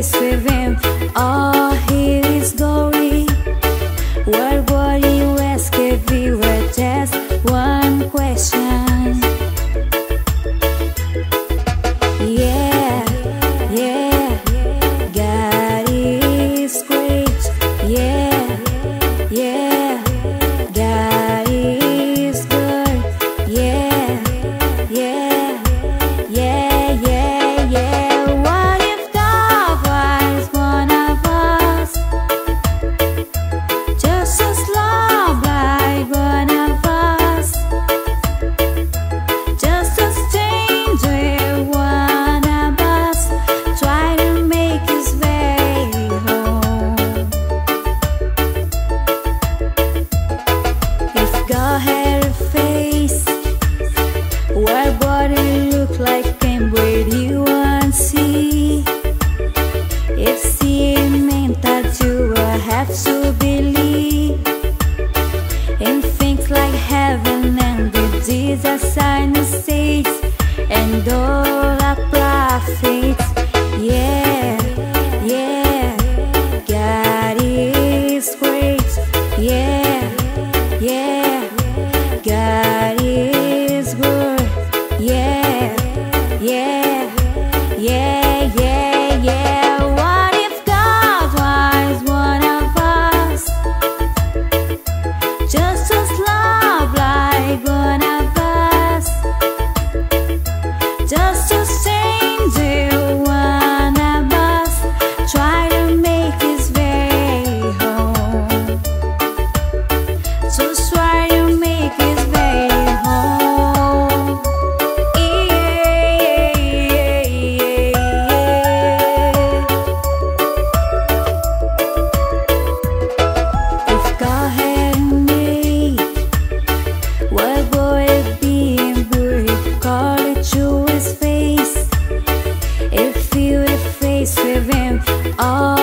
esse evento. Yeah. Oh.